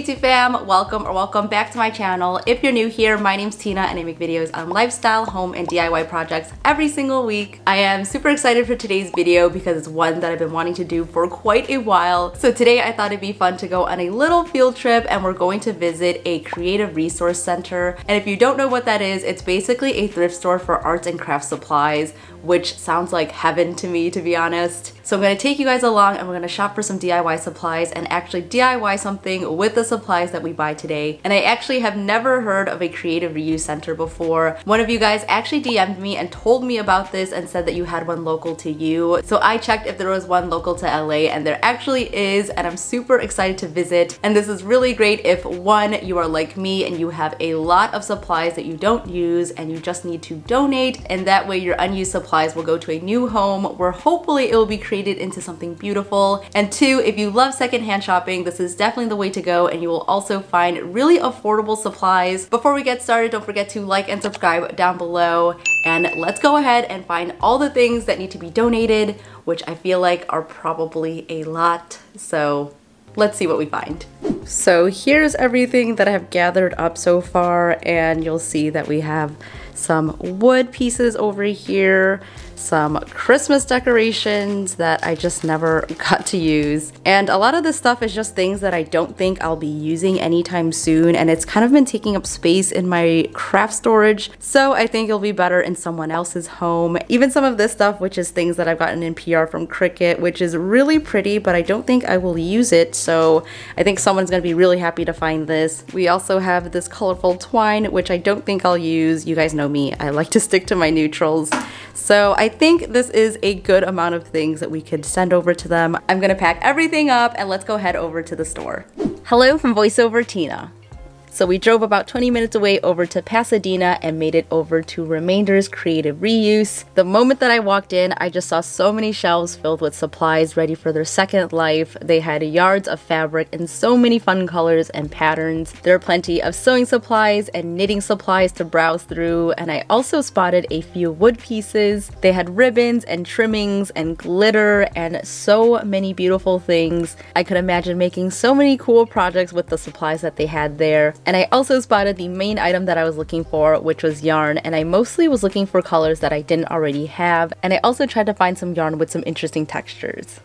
YouTube fam, welcome or welcome back to my channel. If you're new here, my name's Tina and I make videos on lifestyle, home, and DIY projects every single week. I am super excited for today's video because it's one that I've been wanting to do for quite a while. So today I thought it'd be fun to go on a little field trip and we're going to visit a creative resource center. And if you don't know what that is, it's basically a thrift store for arts and craft supplies which sounds like heaven to me to be honest. So I'm gonna take you guys along and we're gonna shop for some DIY supplies and actually DIY something with the supplies that we buy today. And I actually have never heard of a creative reuse center before. One of you guys actually DM'd me and told me about this and said that you had one local to you. So I checked if there was one local to LA and there actually is and I'm super excited to visit. And this is really great if one, you are like me and you have a lot of supplies that you don't use and you just need to donate and that way your unused supplies will go to a new home where hopefully it will be created into something beautiful. And two, if you love secondhand shopping, this is definitely the way to go and you will also find really affordable supplies. Before we get started, don't forget to like and subscribe down below. And let's go ahead and find all the things that need to be donated, which I feel like are probably a lot. So let's see what we find. So here's everything that I have gathered up so far and you'll see that we have some wood pieces over here, some Christmas decorations that I just never got to use. And a lot of this stuff is just things that I don't think I'll be using anytime soon and it's kind of been taking up space in my craft storage so I think it'll be better in someone else's home. Even some of this stuff which is things that I've gotten in PR from Cricut which is really pretty but I don't think I will use it so I think someone's gonna be really happy to find this. We also have this colorful twine which I don't think I'll use. You guys know me, I like to stick to my neutrals. So I think this is a good amount of things that we could send over to them. I'm gonna pack everything up and let's go head over to the store. Hello from VoiceOver Tina. So we drove about 20 minutes away over to Pasadena and made it over to Remainders Creative Reuse. The moment that I walked in, I just saw so many shelves filled with supplies ready for their second life. They had yards of fabric in so many fun colors and patterns. There are plenty of sewing supplies and knitting supplies to browse through, and I also spotted a few wood pieces. They had ribbons and trimmings and glitter and so many beautiful things. I could imagine making so many cool projects with the supplies that they had there. And I also spotted the main item that I was looking for, which was yarn, and I mostly was looking for colors that I didn't already have, and I also tried to find some yarn with some interesting textures.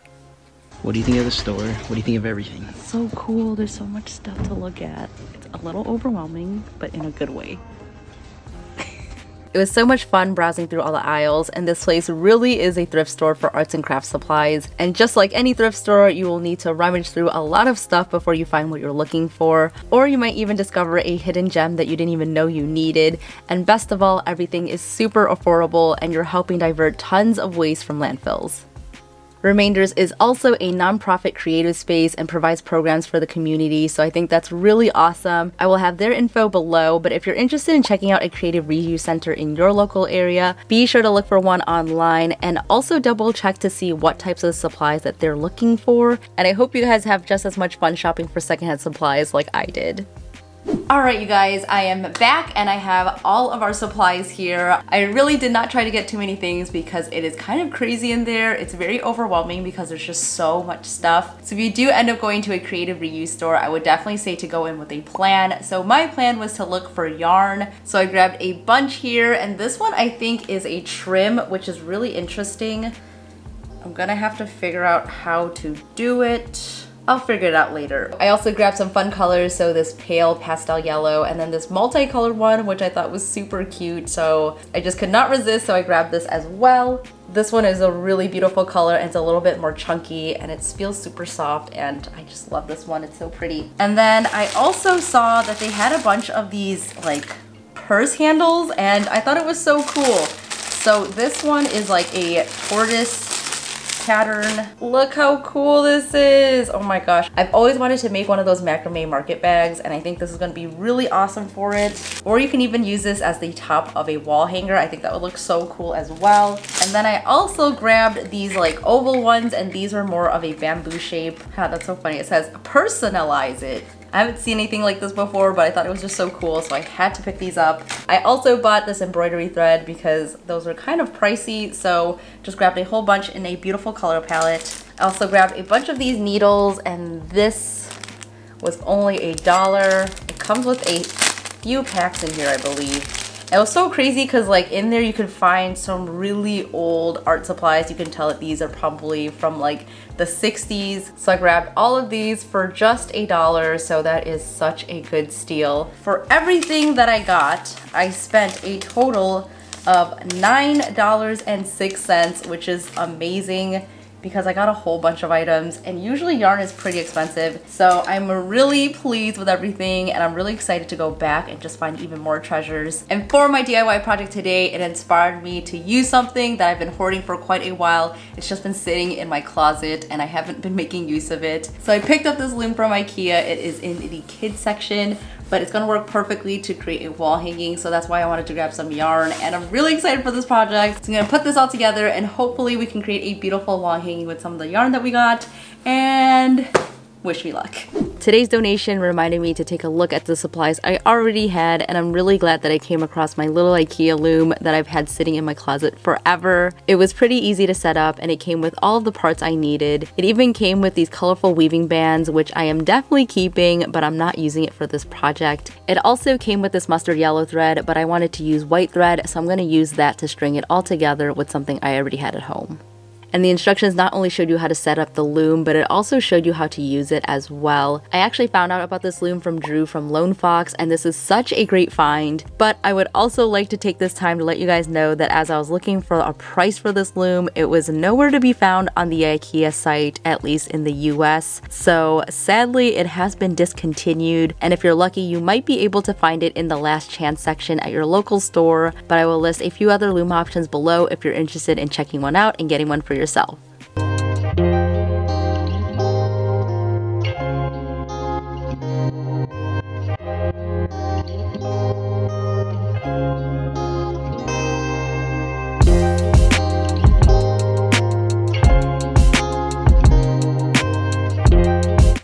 What do you think of the store? What do you think of everything? So cool, there's so much stuff to look at. It's a little overwhelming, but in a good way. It was so much fun browsing through all the aisles, and this place really is a thrift store for arts and crafts supplies. And just like any thrift store, you will need to rummage through a lot of stuff before you find what you're looking for, or you might even discover a hidden gem that you didn't even know you needed. And best of all, everything is super affordable, and you're helping divert tons of waste from landfills. Remainders is also a nonprofit creative space and provides programs for the community, so I think that's really awesome. I will have their info below, but if you're interested in checking out a creative reuse center in your local area, be sure to look for one online and also double check to see what types of supplies that they're looking for. And I hope you guys have just as much fun shopping for secondhand supplies like I did. Alright you guys, I am back and I have all of our supplies here. I really did not try to get too many things because it is kind of crazy in there. It's very overwhelming because there's just so much stuff. So if you do end up going to a creative reuse store, I would definitely say to go in with a plan. So my plan was to look for yarn. So I grabbed a bunch here and this one I think is a trim, which is really interesting. I'm gonna have to figure out how to do it. I'll figure it out later. I also grabbed some fun colors, so this pale pastel yellow and then this multicolored one, which I thought was super cute. So I just could not resist, so I grabbed this as well. This one is a really beautiful color and it's a little bit more chunky and it feels super soft and I just love this one, it's so pretty. And then I also saw that they had a bunch of these like purse handles and I thought it was so cool. So this one is like a tortoise pattern. Look how cool this is. Oh my gosh. I've always wanted to make one of those macrame market bags and I think this is gonna be really awesome for it. Or you can even use this as the top of a wall hanger. I think that would look so cool as well. And then I also grabbed these like oval ones and these were more of a bamboo shape. God, that's so funny. It says personalize it. I haven't seen anything like this before, but I thought it was just so cool, so I had to pick these up. I also bought this embroidery thread because those were kind of pricey, so just grabbed a whole bunch in a beautiful color palette. I also grabbed a bunch of these needles and this was only a dollar. It comes with a few packs in here, I believe. It was so crazy because like in there you could find some really old art supplies. You can tell that these are probably from like the 60s. So I grabbed all of these for just a dollar. So that is such a good steal. For everything that I got, I spent a total of $9.06, which is amazing because I got a whole bunch of items and usually yarn is pretty expensive. So I'm really pleased with everything and I'm really excited to go back and just find even more treasures. And for my DIY project today, it inspired me to use something that I've been hoarding for quite a while. It's just been sitting in my closet and I haven't been making use of it. So I picked up this loom from Ikea. It is in the kids section but it's gonna work perfectly to create a wall hanging. So that's why I wanted to grab some yarn and I'm really excited for this project. So I'm gonna put this all together and hopefully we can create a beautiful wall hanging with some of the yarn that we got and wish me luck. Today's donation reminded me to take a look at the supplies I already had and I'm really glad that I came across my little Ikea loom that I've had sitting in my closet forever. It was pretty easy to set up and it came with all of the parts I needed. It even came with these colorful weaving bands which I am definitely keeping but I'm not using it for this project. It also came with this mustard yellow thread but I wanted to use white thread so I'm going to use that to string it all together with something I already had at home. And the instructions not only showed you how to set up the loom, but it also showed you how to use it as well. I actually found out about this loom from Drew from Lone Fox, and this is such a great find. But I would also like to take this time to let you guys know that as I was looking for a price for this loom, it was nowhere to be found on the IKEA site, at least in the US. So sadly, it has been discontinued. And if you're lucky, you might be able to find it in the last chance section at your local store. But I will list a few other loom options below if you're interested in checking one out and getting one for yourself yourself.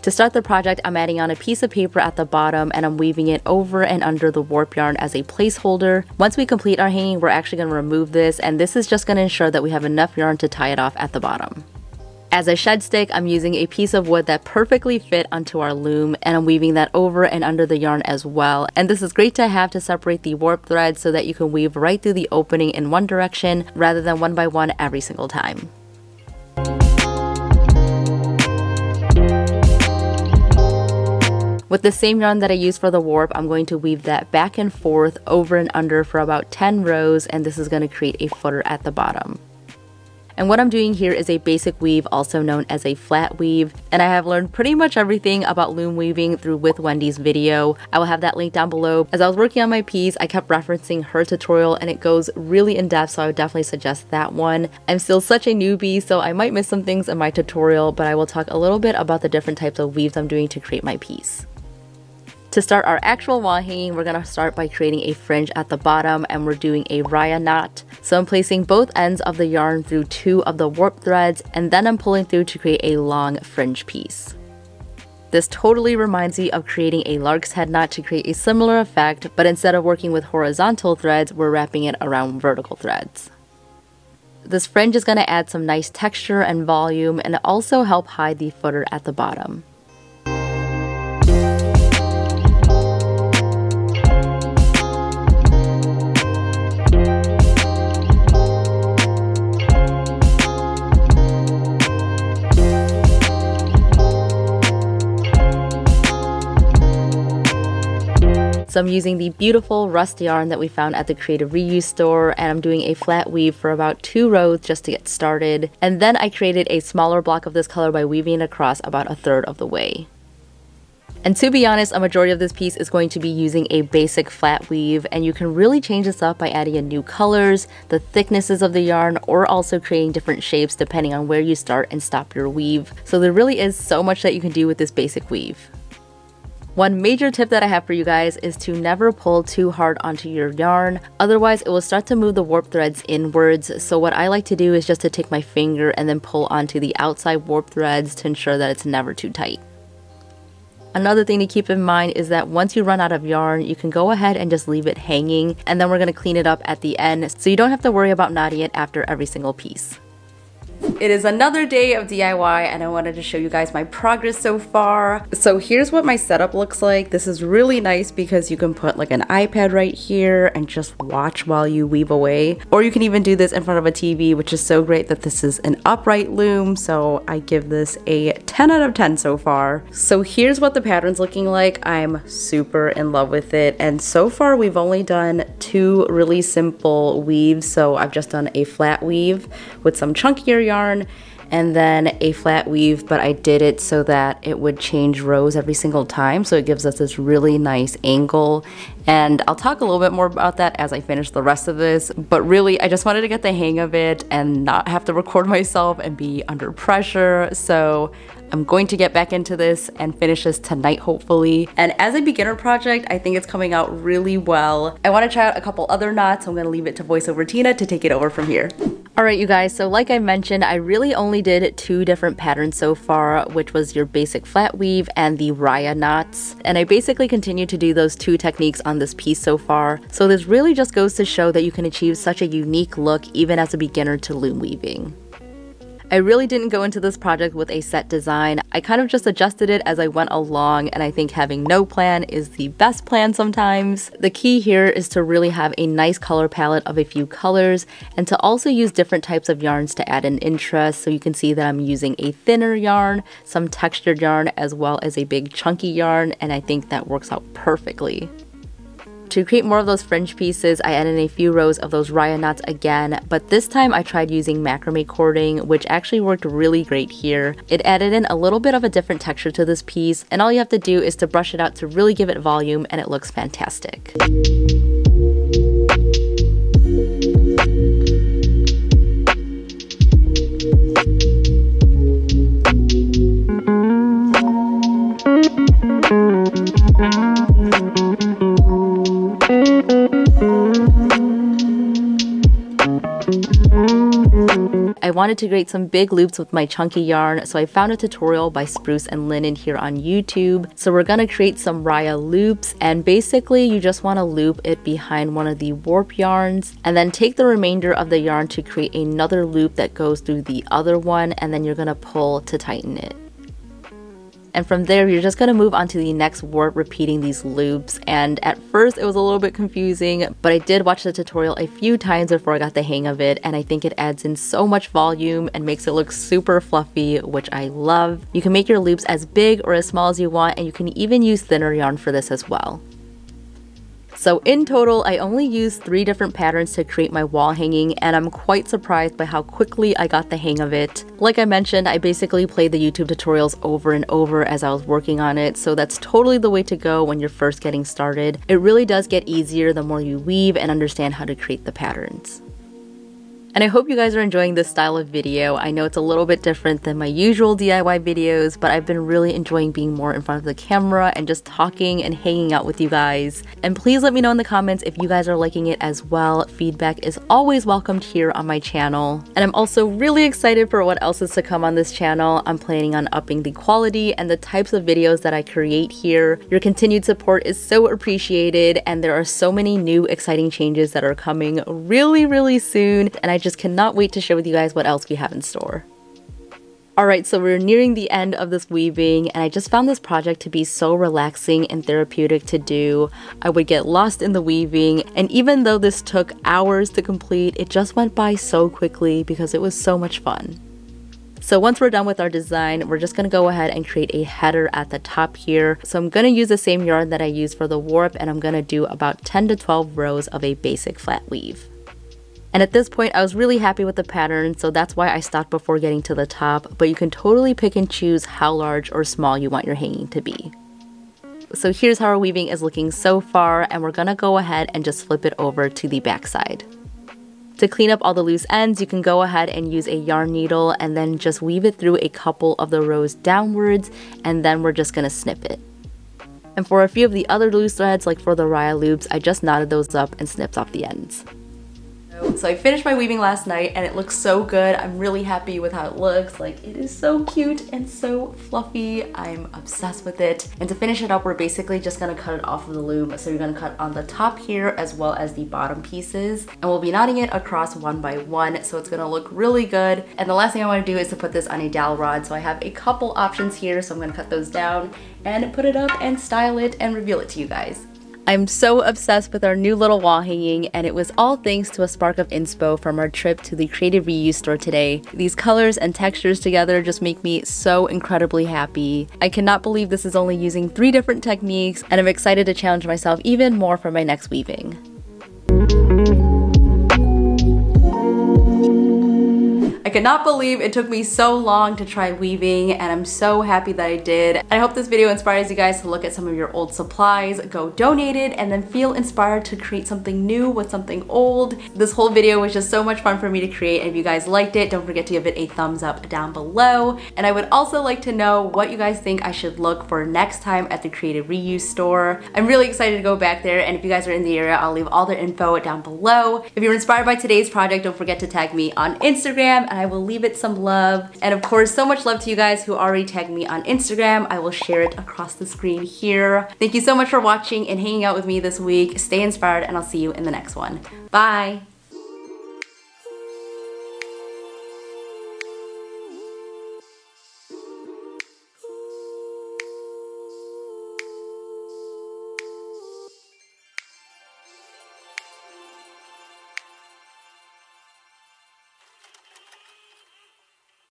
To start the project, I'm adding on a piece of paper at the bottom and I'm weaving it over and under the warp yarn as a placeholder. Once we complete our hanging, we're actually going to remove this and this is just going to ensure that we have enough yarn to tie it off at the bottom. As a shed stick, I'm using a piece of wood that perfectly fit onto our loom and I'm weaving that over and under the yarn as well. And this is great to have to separate the warp threads so that you can weave right through the opening in one direction rather than one by one every single time. With the same yarn that I used for the warp, I'm going to weave that back and forth over and under for about 10 rows and this is going to create a footer at the bottom. And what I'm doing here is a basic weave, also known as a flat weave. And I have learned pretty much everything about loom weaving through With Wendy's video. I will have that link down below. As I was working on my piece, I kept referencing her tutorial and it goes really in depth, so I would definitely suggest that one. I'm still such a newbie, so I might miss some things in my tutorial, but I will talk a little bit about the different types of weaves I'm doing to create my piece. To start our actual wall hanging, we're to start by creating a fringe at the bottom and we're doing a rya knot. So I'm placing both ends of the yarn through two of the warp threads and then I'm pulling through to create a long fringe piece. This totally reminds me of creating a lark's head knot to create a similar effect, but instead of working with horizontal threads, we're wrapping it around vertical threads. This fringe is going to add some nice texture and volume and also help hide the footer at the bottom. I'm using the beautiful rust yarn that we found at the Creative Reuse store and I'm doing a flat weave for about two rows just to get started. And then I created a smaller block of this color by weaving it across about a third of the way. And to be honest, a majority of this piece is going to be using a basic flat weave and you can really change this up by adding in new colors, the thicknesses of the yarn, or also creating different shapes depending on where you start and stop your weave. So there really is so much that you can do with this basic weave. One major tip that I have for you guys is to never pull too hard onto your yarn, otherwise it will start to move the warp threads inwards. So what I like to do is just to take my finger and then pull onto the outside warp threads to ensure that it's never too tight. Another thing to keep in mind is that once you run out of yarn, you can go ahead and just leave it hanging and then we're going to clean it up at the end so you don't have to worry about knotting it after every single piece. It is another day of DIY and I wanted to show you guys my progress so far. So here's what my setup looks like. This is really nice because you can put like an iPad right here and just watch while you weave away. Or you can even do this in front of a TV, which is so great that this is an upright loom. So I give this a 10 out of 10 so far. So here's what the pattern's looking like. I'm super in love with it. And so far we've only done two really simple weaves. So I've just done a flat weave with some chunkier yarn yarn and then a flat weave, but I did it so that it would change rows every single time. So it gives us this really nice angle. And I'll talk a little bit more about that as I finish the rest of this. But really, I just wanted to get the hang of it and not have to record myself and be under pressure. So I'm going to get back into this and finish this tonight, hopefully. And as a beginner project, I think it's coming out really well. I wanna try out a couple other knots, so I'm gonna leave it to voiceover Tina to take it over from here. Alright you guys, so like I mentioned, I really only did two different patterns so far, which was your basic flat weave and the Rya knots. And I basically continue to do those two techniques on this piece so far. So this really just goes to show that you can achieve such a unique look even as a beginner to loom weaving. I really didn't go into this project with a set design. I kind of just adjusted it as I went along and I think having no plan is the best plan sometimes. The key here is to really have a nice color palette of a few colors and to also use different types of yarns to add an interest. So you can see that I'm using a thinner yarn, some textured yarn, as well as a big chunky yarn and I think that works out perfectly. To create more of those fringe pieces, I added a few rows of those Rya knots again, but this time I tried using macrame cording, which actually worked really great here. It added in a little bit of a different texture to this piece, and all you have to do is to brush it out to really give it volume, and it looks fantastic. Wanted to create some big loops with my chunky yarn, so I found a tutorial by Spruce and Linen here on YouTube. So we're gonna create some Rya loops, and basically you just wanna loop it behind one of the warp yarns, and then take the remainder of the yarn to create another loop that goes through the other one, and then you're gonna pull to tighten it. And from there, you're just gonna move on to the next warp, repeating these loops. And at first, it was a little bit confusing, but I did watch the tutorial a few times before I got the hang of it. And I think it adds in so much volume and makes it look super fluffy, which I love. You can make your loops as big or as small as you want, and you can even use thinner yarn for this as well. So in total, I only used three different patterns to create my wall hanging and I'm quite surprised by how quickly I got the hang of it. Like I mentioned, I basically played the YouTube tutorials over and over as I was working on it, so that's totally the way to go when you're first getting started. It really does get easier the more you weave and understand how to create the patterns. And I hope you guys are enjoying this style of video. I know it's a little bit different than my usual DIY videos, but I've been really enjoying being more in front of the camera and just talking and hanging out with you guys. And please let me know in the comments if you guys are liking it as well. Feedback is always welcomed here on my channel. And I'm also really excited for what else is to come on this channel. I'm planning on upping the quality and the types of videos that I create here. Your continued support is so appreciated and there are so many new exciting changes that are coming really, really soon. And I just cannot wait to share with you guys what else we have in store. Alright, so we're nearing the end of this weaving and I just found this project to be so relaxing and therapeutic to do. I would get lost in the weaving and even though this took hours to complete, it just went by so quickly because it was so much fun. So once we're done with our design, we're just gonna go ahead and create a header at the top here. So I'm gonna use the same yarn that I used for the warp and I'm gonna do about 10 to 12 rows of a basic flat weave. And at this point, I was really happy with the pattern, so that's why I stopped before getting to the top, but you can totally pick and choose how large or small you want your hanging to be. So here's how our weaving is looking so far, and we're gonna go ahead and just flip it over to the back side. To clean up all the loose ends, you can go ahead and use a yarn needle and then just weave it through a couple of the rows downwards, and then we're just gonna snip it. And for a few of the other loose threads, like for the Rya loops, I just knotted those up and snipped off the ends. So I finished my weaving last night and it looks so good. I'm really happy with how it looks. Like it is so cute and so fluffy. I'm obsessed with it. And to finish it up, we're basically just gonna cut it off of the loom. So you're gonna cut on the top here as well as the bottom pieces. And we'll be knotting it across one by one. So it's gonna look really good. And the last thing I wanna do is to put this on a dowel rod. So I have a couple options here. So I'm gonna cut those down and put it up and style it and reveal it to you guys. I'm so obsessed with our new little wall hanging and it was all thanks to a spark of inspo from our trip to the Creative Reuse store today. These colors and textures together just make me so incredibly happy. I cannot believe this is only using three different techniques and I'm excited to challenge myself even more for my next weaving. Cannot believe it took me so long to try weaving and I'm so happy that I did. I hope this video inspires you guys to look at some of your old supplies, go donate it, and then feel inspired to create something new with something old. This whole video was just so much fun for me to create and if you guys liked it, don't forget to give it a thumbs up down below. And I would also like to know what you guys think I should look for next time at the Creative Reuse store. I'm really excited to go back there and if you guys are in the area, I'll leave all their info down below. If you're inspired by today's project, don't forget to tag me on Instagram and I will leave it some love. And of course, so much love to you guys who already tagged me on Instagram. I will share it across the screen here. Thank you so much for watching and hanging out with me this week. Stay inspired and I'll see you in the next one. Bye!